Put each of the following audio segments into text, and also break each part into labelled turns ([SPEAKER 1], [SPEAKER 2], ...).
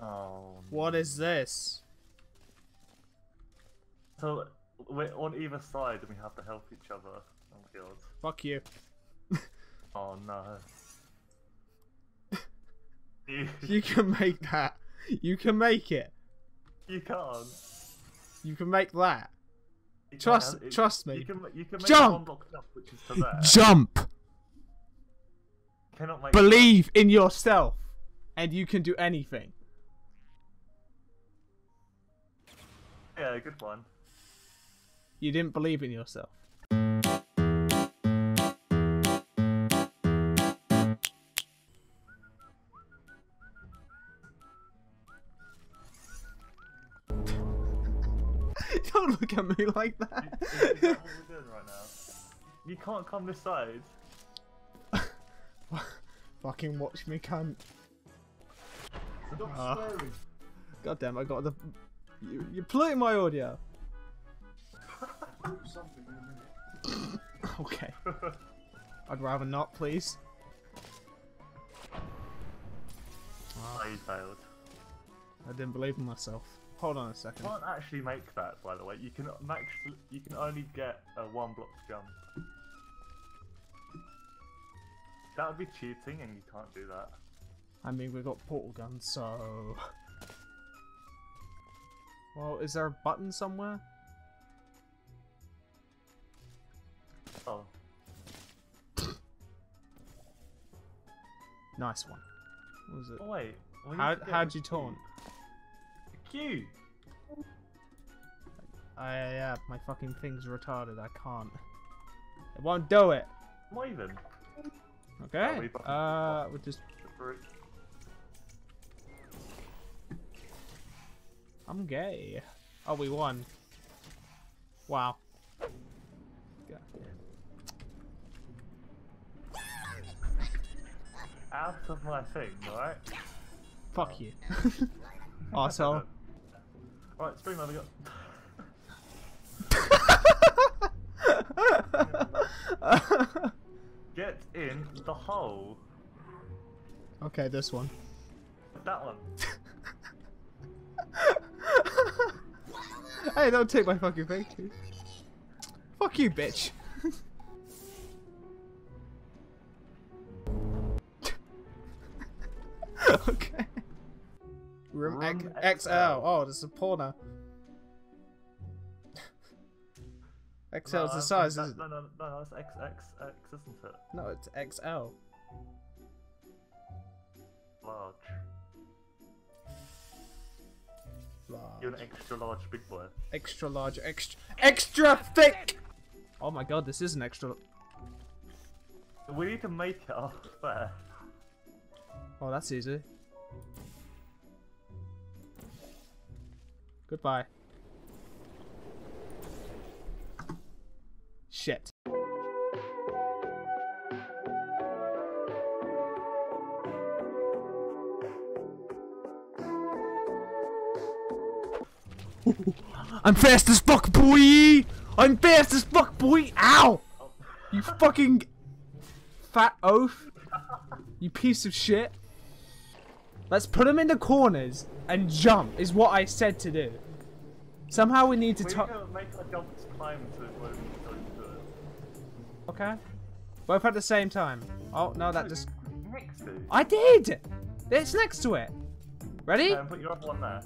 [SPEAKER 1] Oh.
[SPEAKER 2] What is this?
[SPEAKER 1] So we're on either side and we have to help each other. Oh my god.
[SPEAKER 2] Fuck you.
[SPEAKER 1] Oh no. you,
[SPEAKER 2] You can make that. You can make it.
[SPEAKER 1] you can't.
[SPEAKER 2] You can make that.
[SPEAKER 1] You
[SPEAKER 2] Trust- trust me.
[SPEAKER 1] You can, you can
[SPEAKER 2] Jump!
[SPEAKER 1] jump, which is to there.
[SPEAKER 2] Jump.
[SPEAKER 1] Cannot make
[SPEAKER 2] Believe in yourself, and you can do anything.
[SPEAKER 1] Yeah, good one.
[SPEAKER 2] You didn't believe in yourself. Don't look at me like
[SPEAKER 1] Is, is
[SPEAKER 2] that.
[SPEAKER 1] what we're doing right now? You can't come this side.
[SPEAKER 2] Fucking watch me, cunt.
[SPEAKER 3] Stop
[SPEAKER 2] Ah.
[SPEAKER 3] swearing.
[SPEAKER 2] God damn, I got the. You, you're polluting my audio.
[SPEAKER 3] Do something in a minute.
[SPEAKER 2] Okay. I'd rather not, please.
[SPEAKER 1] Oh, you failed.
[SPEAKER 2] I didn't believe in myself. Hold on a
[SPEAKER 1] You
[SPEAKER 2] second.
[SPEAKER 1] can't actually make that, by the way. You can max. You can only get a one block jump. That would be cheating, and you can't do that.
[SPEAKER 2] I mean, we've got portal guns, so. Well, is there a button somewhere?
[SPEAKER 1] Oh,
[SPEAKER 2] Nice one. What was it?
[SPEAKER 1] oh wait.
[SPEAKER 2] How, how'd you taunt?
[SPEAKER 1] Q.
[SPEAKER 2] I, yeah, my fucking thing's retarded. I can't. It won't do it.
[SPEAKER 1] Not even.
[SPEAKER 2] Okay.
[SPEAKER 1] we
[SPEAKER 2] Uh, we'll just. I'm gay. Oh, we won. Wow. God
[SPEAKER 1] Out of my thing, alright?
[SPEAKER 2] Fuck you. Arsehole.
[SPEAKER 1] Alright, spring level up. Get in the hole.
[SPEAKER 2] okay, this one.
[SPEAKER 1] That one.
[SPEAKER 2] hey, don't take my fucking thing. dude. Fuck you, bitch. okay. Room,
[SPEAKER 1] Room
[SPEAKER 2] X- XL. Oh, this is a porno. XL is the size,
[SPEAKER 1] that-
[SPEAKER 2] isn't
[SPEAKER 1] no,
[SPEAKER 2] it?
[SPEAKER 1] no, no, no, that's XXX, isn't it?
[SPEAKER 2] No, it's XL.
[SPEAKER 1] Large. You're an extra large big boy.
[SPEAKER 2] Extra large, extra, extra thick! Oh my god, this is an extra.
[SPEAKER 1] We need to make it there.
[SPEAKER 2] Oh, that's easy. Goodbye. Shit. I'm fast as fuck, boy! I'm fast as fuck, boy! Ow! You fucking fat oaf! You piece of shit! Let's put him in the corners and jump, is what I said to do. Somehow we need to talk.
[SPEAKER 1] to make climb to where we need to do it.
[SPEAKER 2] Okay. Both at the same time. Oh, no, that just.
[SPEAKER 1] Next to.
[SPEAKER 2] I did! It's next to it. Ready?
[SPEAKER 1] And put your other one there.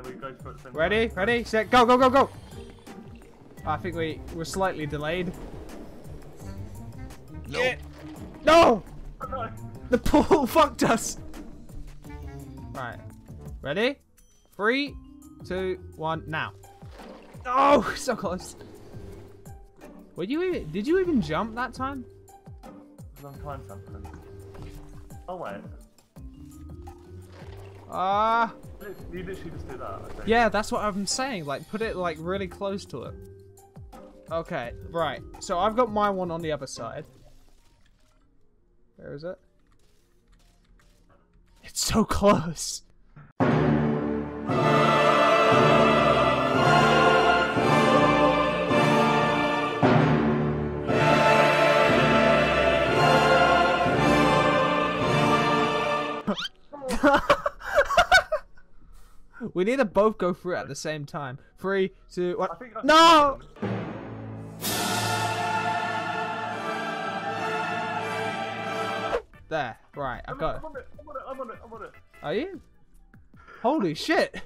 [SPEAKER 1] And then we go for it at the same
[SPEAKER 2] Ready?
[SPEAKER 1] time.
[SPEAKER 2] Ready? Set, go, go, go, go! I think we were slightly delayed. No! No!
[SPEAKER 1] No.
[SPEAKER 2] The pool fucked us! Right. Ready? Three, two, one, now. Oh, so close. Were you even, did you even jump that time?
[SPEAKER 1] Because I'm trying something. Oh wait.
[SPEAKER 2] Ah,
[SPEAKER 1] You literally just that,
[SPEAKER 2] yeah, that's what I'm saying. Like, put it like really close to it. Okay, right. So I've got my one on the other side. Where is it? It's so close. We need to both go through it at the same time. Three, two, one.
[SPEAKER 1] I think
[SPEAKER 2] No! There. Right, I
[SPEAKER 1] I'm,
[SPEAKER 2] got it.
[SPEAKER 1] I'm on it. I'm on it. I'm on it. I'm on it.
[SPEAKER 2] Are you? Holy shit!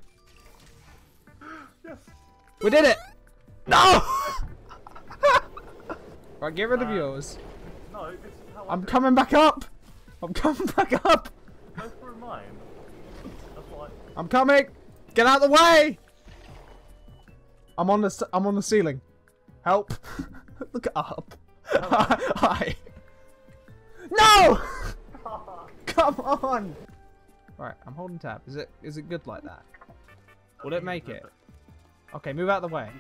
[SPEAKER 1] Yes.
[SPEAKER 2] We did it! No! right, get rid of yours.
[SPEAKER 1] No, this is how I
[SPEAKER 2] I'm
[SPEAKER 1] it.
[SPEAKER 2] coming back up! I'm coming back up!
[SPEAKER 1] Go through mine. That's what I.
[SPEAKER 2] I'm coming! Get out of the way! I'm on the s- I'm on the ceiling. Help! Look up. Hi. No! Come on! Right, I'm holding tab. Is it is it good like that? Will it make it? Okay, move out of the way.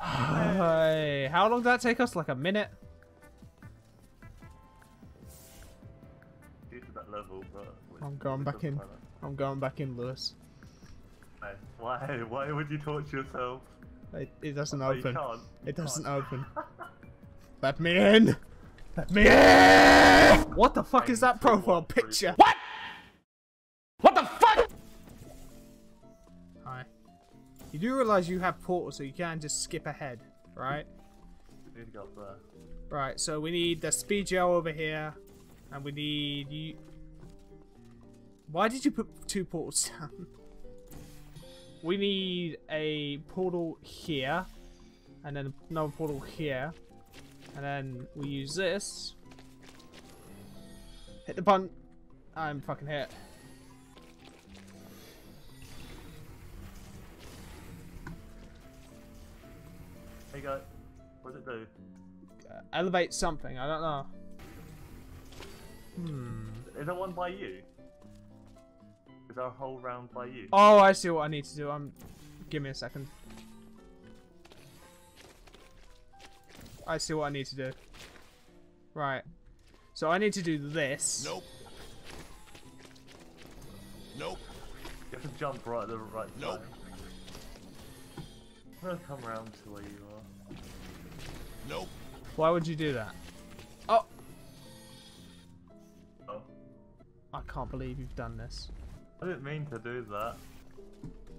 [SPEAKER 2] Hey, how long did that take us? Like a minute?
[SPEAKER 1] Due to that level, but. We-
[SPEAKER 2] I'm going back in.
[SPEAKER 1] matter.
[SPEAKER 2] I'm going back in, Lewis.
[SPEAKER 1] Hey, Why? Why would you torture yourself?
[SPEAKER 2] It, it doesn't
[SPEAKER 1] Oh, you
[SPEAKER 2] open.
[SPEAKER 1] can't.
[SPEAKER 2] It doesn't
[SPEAKER 1] Can't.
[SPEAKER 2] open. Let me in! Let me in! What the fuck is that profile picture? What? What the fuck? Hi. You do realize you have portals, so you can just skip ahead, right?
[SPEAKER 1] We need to go up there.
[SPEAKER 2] Right, so we need the speed gel over here, and we need you. Why did you put two portals down? We need a portal here, and then another portal here, and then we use this. Hit the button. I'm fucking hit.
[SPEAKER 1] There you go. What does it do?
[SPEAKER 2] Uh, elevate something. I don't know. Hmm.
[SPEAKER 1] Is there one by you? Is a whole round by you?
[SPEAKER 2] Oh, I see what I need to do. I'm. Give me a second. I see what I need to do. Right. So I need to do this.
[SPEAKER 4] Nope. Nope.
[SPEAKER 1] You have to jump right at the right
[SPEAKER 4] Nope.
[SPEAKER 1] time. I'm gonna come around to where you are.
[SPEAKER 4] Nope.
[SPEAKER 2] Why would you do that? Oh,
[SPEAKER 1] Oh.
[SPEAKER 2] I can't believe you've done this.
[SPEAKER 1] I didn't mean to do that.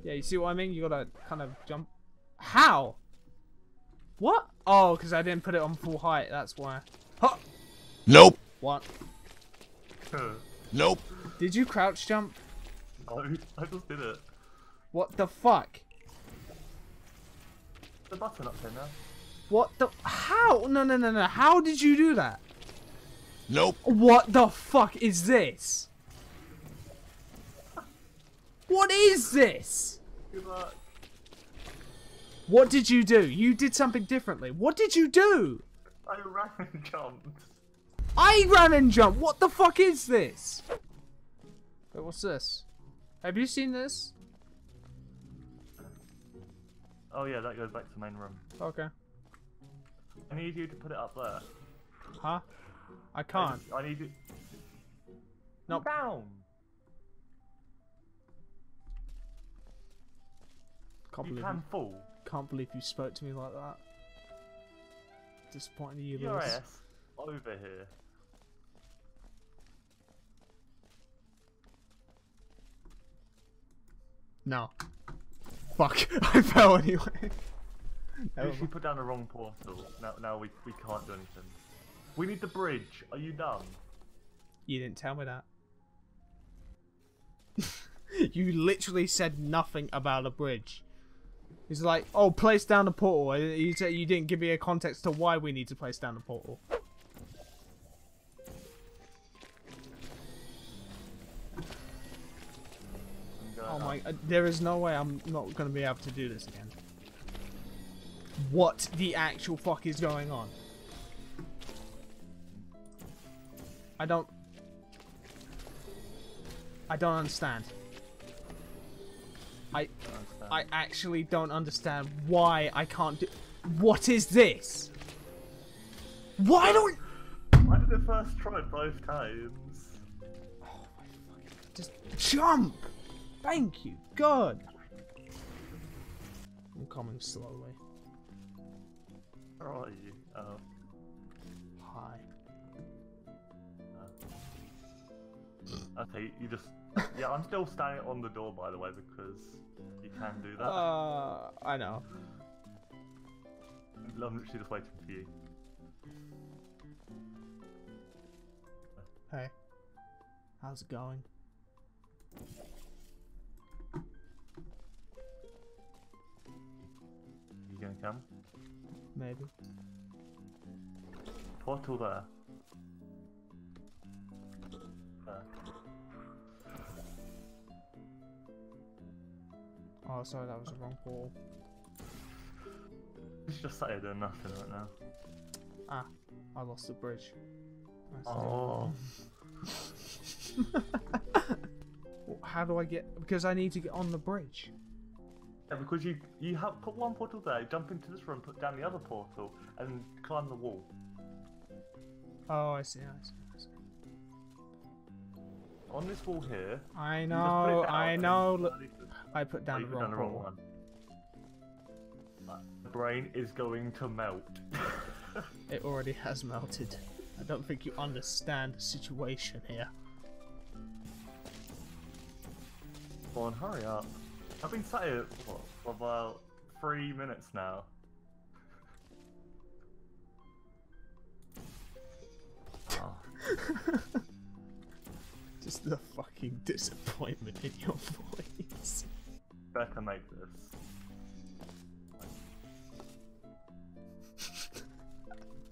[SPEAKER 2] Yeah, you see what I mean? You gotta kind of jump. How? What? Oh, because I didn't put it on full height. That's why. Huh.
[SPEAKER 4] Nope.
[SPEAKER 2] What?
[SPEAKER 4] Nope.
[SPEAKER 2] Did you crouch jump?
[SPEAKER 1] no, I just did it.
[SPEAKER 2] What the fuck?
[SPEAKER 1] The button up there now.
[SPEAKER 2] What the? How? No, no, no, no. How did you do that?
[SPEAKER 4] Nope.
[SPEAKER 2] What the fuck is this? What is this?
[SPEAKER 1] Good luck.
[SPEAKER 2] What did you do? You did something differently. What did you do?
[SPEAKER 1] I ran and jumped.
[SPEAKER 2] I ran and jumped. What the fuck is this? Wait, what's this? Have you seen this?
[SPEAKER 1] Oh yeah, that goes back to the main room.
[SPEAKER 2] Okay.
[SPEAKER 1] I need you to put it up there.
[SPEAKER 2] Huh? I can't.
[SPEAKER 1] I need you.
[SPEAKER 2] Nope.
[SPEAKER 1] Down.
[SPEAKER 2] Can't
[SPEAKER 1] You
[SPEAKER 2] believe
[SPEAKER 1] can
[SPEAKER 2] you,
[SPEAKER 1] fall.
[SPEAKER 2] can't believe you spoke to me like that. Disappointing you,
[SPEAKER 1] Your
[SPEAKER 2] Lewis.
[SPEAKER 1] ass over here.
[SPEAKER 2] No. Fuck. I fell anyway.
[SPEAKER 1] You
[SPEAKER 2] Never
[SPEAKER 1] actually put down the wrong portal. Now, now we, we can't do anything. We need the bridge. Are you dumb?
[SPEAKER 2] You didn't tell me that. you literally said nothing about a bridge. He's like, oh, place down the portal. You, said you didn't give me a context to why we need to place down the portal. Oh my, uh, there is no way I'm not going to be able to do this again. What the actual fuck is going on? I don't... I don't understand. I...
[SPEAKER 1] I
[SPEAKER 2] actually don't understand why I can't do. What is this? Why don't
[SPEAKER 1] I did it first try both times.
[SPEAKER 2] just jump? Thank you, God. I'm coming slowly. Eh?
[SPEAKER 1] Where are you? Oh. Okay, you just. Yeah, I'm still standing on the door, by the way, because you can do that.
[SPEAKER 2] Uh, I know.
[SPEAKER 1] I'm literally just waiting for you.
[SPEAKER 2] Hey, how's it going?
[SPEAKER 1] You gonna come?
[SPEAKER 2] Maybe.
[SPEAKER 1] Portal there. There.
[SPEAKER 2] Oh, sorry, that was the wrong portal.
[SPEAKER 1] He's just sat here doing nothing right now.
[SPEAKER 2] Ah, I lost the bridge. Nice.
[SPEAKER 1] Oh.
[SPEAKER 2] How do I get? Because I need to get on the bridge.
[SPEAKER 1] Yeah, because you you have put one portal there, jump into this room, put down the other portal, and climb the wall.
[SPEAKER 2] Oh, I see. I see.
[SPEAKER 1] On this wall here.
[SPEAKER 2] I
[SPEAKER 1] you just put
[SPEAKER 2] know. I know. Look. I put down the wrong
[SPEAKER 1] down the wrong one. My brain is going to melt.
[SPEAKER 2] It already has melted. I don't think you understand the situation here.
[SPEAKER 1] Come on, hurry up. I've been sat here what, for about three minutes now. Oh,
[SPEAKER 2] The fucking disappointment in your voice.
[SPEAKER 1] better make this.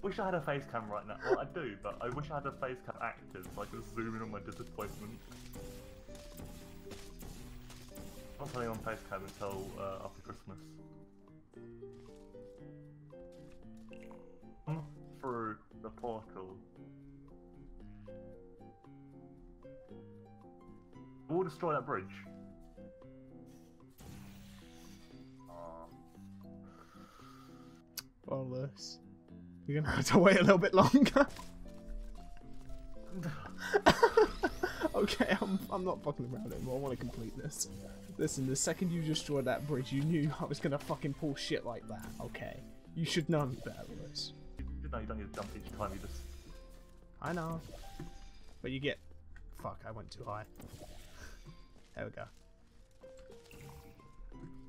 [SPEAKER 1] Wish I had a face cam right now. Well, I do, but I wish I had a face cam active so I could zoom in on my disappointment. I'm not playing on face cam until uh, after Christmas. Come through the portal. We'll destroy that bridge.
[SPEAKER 2] Lewis, you're gonna have to wait a little bit longer. okay, I'm, I'm not fucking around anymore. I want to complete this. Listen, the second you destroyed that bridge, you knew I was gonna fucking pull shit like that. Okay, you should know me better, Lewis.
[SPEAKER 1] You know you don't need to jump each time, you just
[SPEAKER 2] I know, but you get. Fuck, I went too high. There we go.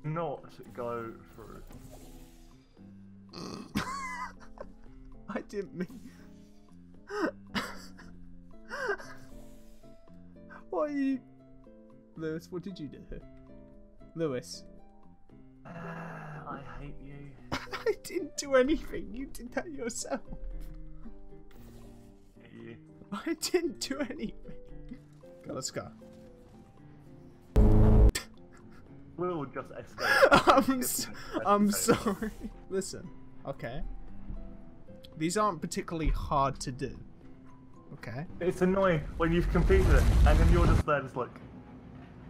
[SPEAKER 1] not go through.
[SPEAKER 2] I didn't mean. what are you. Lewis, what did you do? Lewis.
[SPEAKER 1] Uh, I hate you.
[SPEAKER 2] I didn't do anything. You did that yourself. I didn't do anything. Go, let's go.
[SPEAKER 1] We'll just escape.
[SPEAKER 2] I'm, so, I'm sorry. Listen, okay. These aren't particularly hard to do. Okay.
[SPEAKER 1] It's annoying when you've completed it and then you're just there, just like,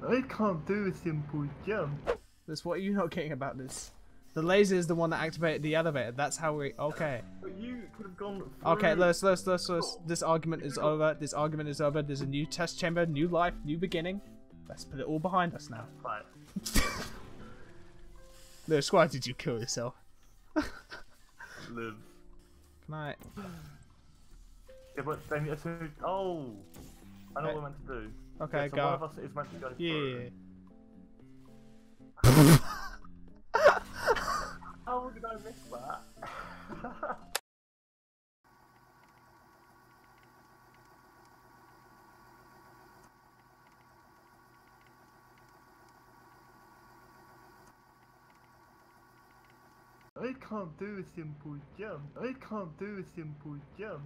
[SPEAKER 1] I can't do a simple jump.
[SPEAKER 2] That's what you're not getting about this. The laser is the one that activated the elevator. That's how we. Okay.
[SPEAKER 1] But you could have gone. Through...
[SPEAKER 2] Okay, let's, let's, let's, let's. Oh. This argument is over. This argument is over. There's a new test chamber, new life, new beginning. Let's put it all behind us now.
[SPEAKER 1] Right.
[SPEAKER 2] Lewis, why did you kill yourself?
[SPEAKER 1] Live.
[SPEAKER 2] Can I?
[SPEAKER 1] Yeah, but then as soon as... Oh! I know
[SPEAKER 2] Okay.
[SPEAKER 1] what we're meant to do.
[SPEAKER 2] Okay,
[SPEAKER 1] yeah, so
[SPEAKER 2] go.
[SPEAKER 1] one of us is meant to go
[SPEAKER 2] Yeah.
[SPEAKER 1] How did I miss that? I can't do a simple jump. I can't do a simple jump.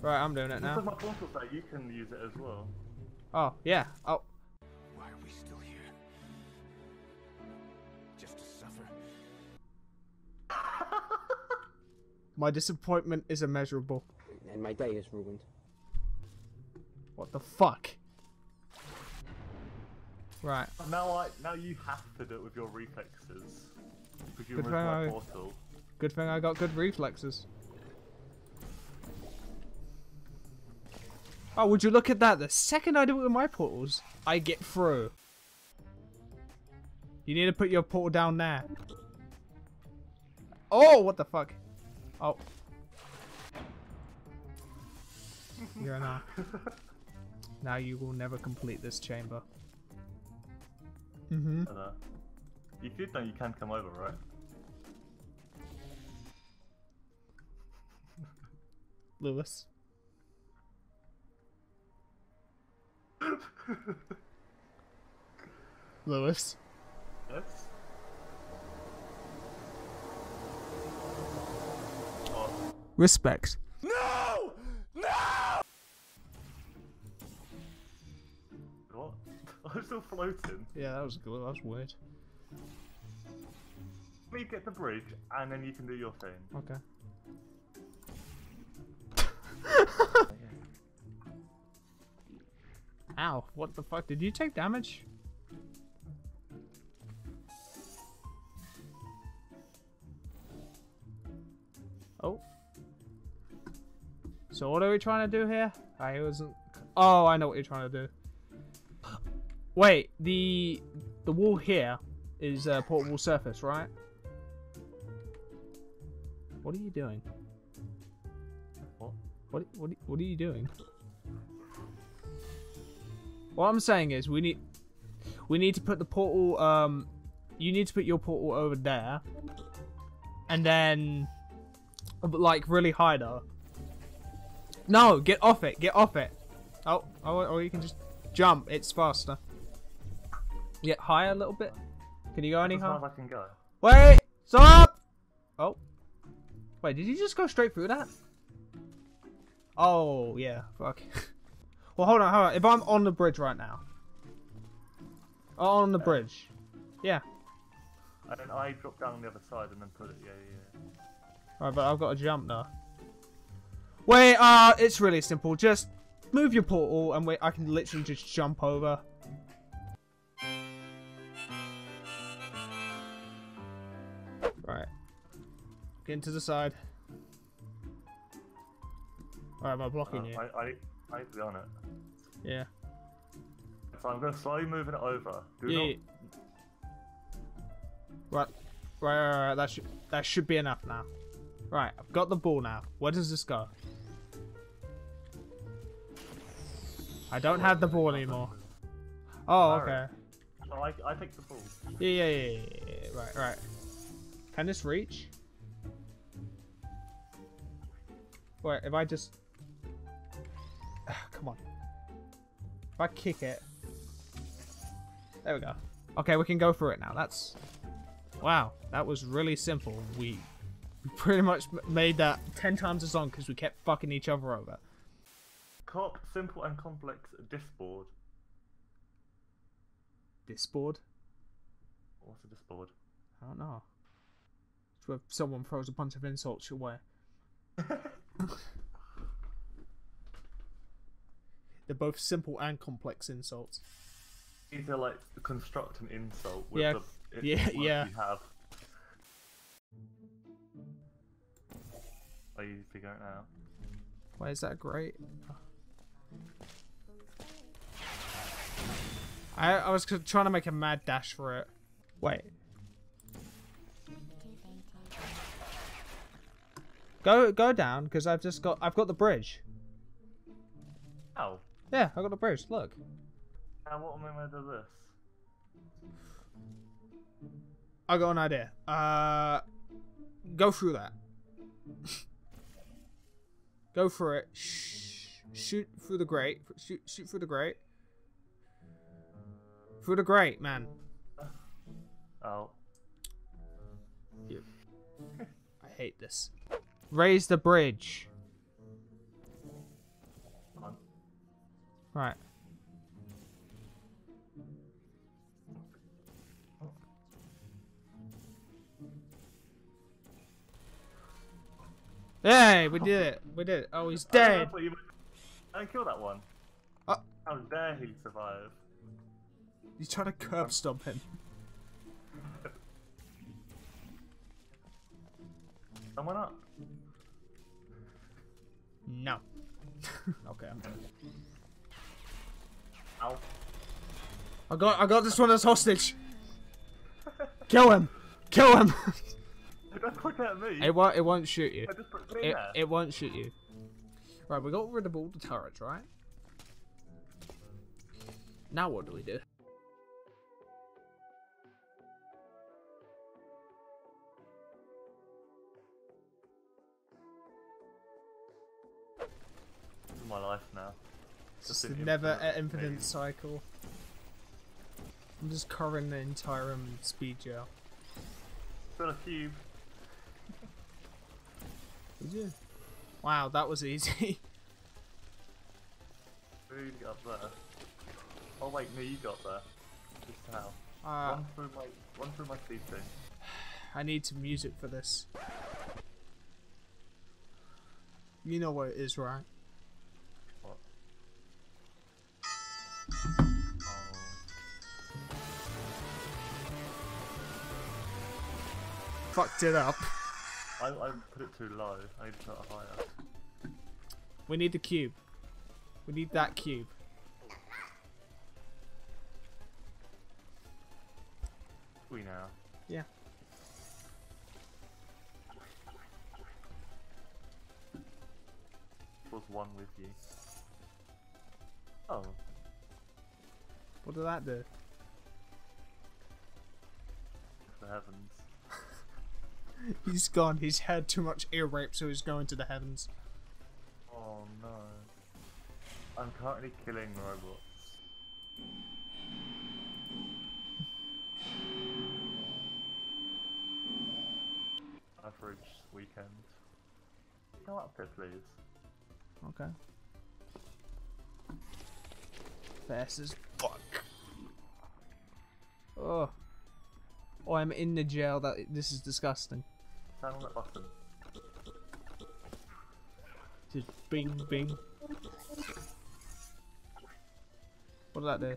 [SPEAKER 2] Right, I'm doing it
[SPEAKER 1] Just
[SPEAKER 2] now.
[SPEAKER 1] like my portal site, you can use it as well.
[SPEAKER 2] Oh, yeah. Oh,
[SPEAKER 4] Why are we still here? Just to suffer?
[SPEAKER 2] my disappointment is immeasurable.
[SPEAKER 5] and my day is ruined.
[SPEAKER 2] What the fuck? Right.
[SPEAKER 1] Now I now you have to do it with your reflexes. Because you
[SPEAKER 2] Good thing I-
[SPEAKER 1] portal.
[SPEAKER 2] Good thing I got good reflexes. Oh, would you look at that? The second I do it with my portals, I get through. You need to put your portal down there. Oh, what the fuck? Oh. Yeah, no. Now you will never complete this chamber. Mm-hmm.
[SPEAKER 1] And, uh, you could know you can't come over, right?
[SPEAKER 2] Lewis. Lewis.
[SPEAKER 1] Yes. Oh,
[SPEAKER 2] Respect.
[SPEAKER 1] what? I'm still floating.
[SPEAKER 2] Yeah, that was good. That was weird.
[SPEAKER 1] Let me get the bridge, and then you can do your thing.
[SPEAKER 2] Okay. Ow, what the fuck? Did you take damage? Oh. So what are we trying to do here? I wasn't... Oh, I know what you're trying to do. Wait, the the wall here is a portable surface, right? What are you doing?
[SPEAKER 1] What?
[SPEAKER 2] What what what are you doing? What I'm saying is we need we need to put the portal um you need to put your portal over there and then like really high though. No, get off it, get off it. Oh, oh or you can just jump, it's faster. Get higher a little bit. Can you go any higher?
[SPEAKER 1] I can go.
[SPEAKER 2] Wait! Stop! Oh. Wait, did you just go straight through that? Oh, yeah. Fuck. well, hold on, hold on. If I'm on the bridge right now. On the bridge. Yeah.
[SPEAKER 1] And then I drop down on the other side and then put it. Yeah, yeah. yeah.
[SPEAKER 2] Alright, but I've got to jump now. Wait, uh, it's really simple. Just move your portal and wait, I can literally just jump over. Get into the side. Alright, am I blocking
[SPEAKER 1] Uh,
[SPEAKER 2] you?
[SPEAKER 1] I, I, I need to be on it.
[SPEAKER 2] Yeah.
[SPEAKER 1] So I'm going to slowly moving it over. Do
[SPEAKER 2] Yeah.
[SPEAKER 1] not.
[SPEAKER 2] Right. Right, right, right. That should that should be enough now. Right, I've got the ball now. Where does this go? I don't have the ball anymore. Oh, okay.
[SPEAKER 1] So I, I take the ball.
[SPEAKER 2] Yeah, yeah, yeah, yeah. Right, right. Can this reach? Wait, if I just... Come on. If I kick it... There we go. Okay, we can go through it now. That's... Wow, that was really simple. We we pretty much made that 10 times as long because we kept fucking each other over.
[SPEAKER 1] Cop simple and complex disboard.
[SPEAKER 2] This board?
[SPEAKER 1] What's a disboard?
[SPEAKER 2] I don't know. It's where someone throws a bunch of insults your way. They're both simple and complex insults.
[SPEAKER 1] These are like construct an insult with
[SPEAKER 2] Yeah,
[SPEAKER 1] the it-
[SPEAKER 2] yeah,
[SPEAKER 1] words
[SPEAKER 2] yeah.
[SPEAKER 1] you have. Are you figuring it out?
[SPEAKER 2] Why is that great? I I was trying to make a mad dash for it. Wait. Go go down because I've just got I've got the bridge.
[SPEAKER 1] Oh.
[SPEAKER 2] Yeah, I got the bridge. Look.
[SPEAKER 1] Now what am I going to do this?
[SPEAKER 2] I got an idea. Uh, go through that. go for it. Shh. Shoot through the grate. Shoot, shoot through the grate. Through the grate, man.
[SPEAKER 1] Oh.
[SPEAKER 2] I hate this. Raise the bridge. Right. Hey, we did it. We did it. Oh, he's dead.
[SPEAKER 1] that's what you- I killed that one.
[SPEAKER 2] Uh.
[SPEAKER 1] How dare he survive?
[SPEAKER 2] He's trying to curb stomp him.
[SPEAKER 1] Someone up.
[SPEAKER 2] No. okay, I'm done.
[SPEAKER 1] Ow.
[SPEAKER 2] I got I got this one as hostage. Kill him. Kill him.
[SPEAKER 1] Don't point at me.
[SPEAKER 2] it won't it won't shoot you.
[SPEAKER 1] I just put it
[SPEAKER 2] It, it won't shoot you. Right, we got rid of all the turrets, right? Now what do we do?
[SPEAKER 1] My life now.
[SPEAKER 2] It's
[SPEAKER 1] Just an
[SPEAKER 2] never
[SPEAKER 1] infinite
[SPEAKER 2] infinite cycle. I'm just covering the entire room in speed gel.
[SPEAKER 1] Got a cube.
[SPEAKER 2] Did you? Wow, that was easy.
[SPEAKER 1] Who got up there? Oh wait, no, you got there. Just how?
[SPEAKER 2] Uh,
[SPEAKER 1] run through my run through my speed thing.
[SPEAKER 2] I need some music for this. You know what it is, right?
[SPEAKER 1] What? Oh.
[SPEAKER 2] Fucked it up.
[SPEAKER 1] I, I put it too low. I need to put it higher.
[SPEAKER 2] We need the cube. We need that cube.
[SPEAKER 1] We now.
[SPEAKER 2] Yeah.
[SPEAKER 1] Was one with you. Oh,
[SPEAKER 2] What did that do?
[SPEAKER 1] the heavens.
[SPEAKER 2] He's gone. He's had too much ear rape, so he's going to the heavens.
[SPEAKER 1] Oh no. I'm currently killing robots. Average weekend. Go up here, please.
[SPEAKER 2] Okay. Fast as fuck. Oh. Oh, I'm in the jail. That this is disgusting.
[SPEAKER 1] Stand on that button.
[SPEAKER 2] Just bing bing. What did that do?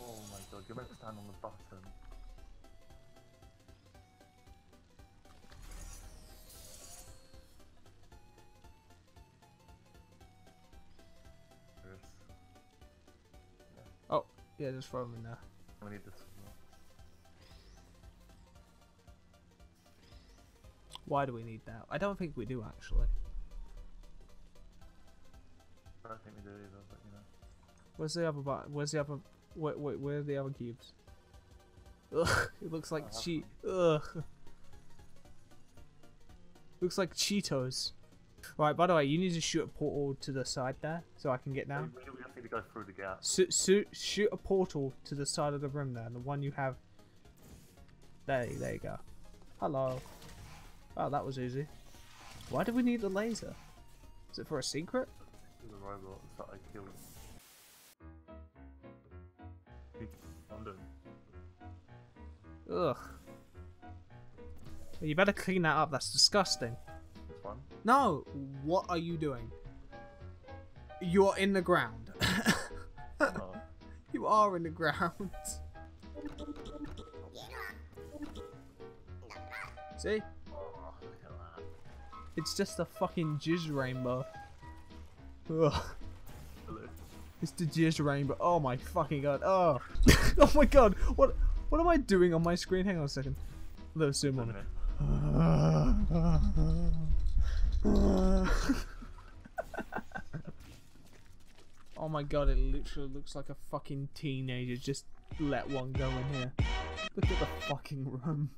[SPEAKER 1] Oh my god, you're meant to stand on the button.
[SPEAKER 2] Oh, yeah, just throw him in there.
[SPEAKER 1] We need this.
[SPEAKER 2] Why do we need that? I don't think we do actually.
[SPEAKER 1] I don't think we do either, but you know.
[SPEAKER 2] Where's the other button? Where's the other? Wait, wait, where are the other cubes? Ugh, it looks like
[SPEAKER 1] oh, I
[SPEAKER 2] cheat. Ugh. Looks like Cheetos. Right, by the way, you need to shoot a portal to the side there, so I can get down.
[SPEAKER 1] We, we just need to go through the gap.
[SPEAKER 2] Su- su- shoot a portal to the side of the room there, the one you have. There, there you go. Hello. Oh, that was easy. Why do we need the laser? Is it for a secret?
[SPEAKER 1] The robots that I killed. Doing.
[SPEAKER 2] Ugh. You better clean that up. That's disgusting. No, what are you doing? You're in the ground.
[SPEAKER 1] Oh,
[SPEAKER 2] you are in the ground. See?
[SPEAKER 1] oh, look at that.
[SPEAKER 2] It's just a fucking jizz rainbow. Ugh. It's the jizz rainbow. Oh my fucking god. Oh. oh my god. What what am I doing on my screen? Hang on a second. Let's zoom on Oh my god, it literally looks like a fucking teenager just let one go in here. Look at the fucking room.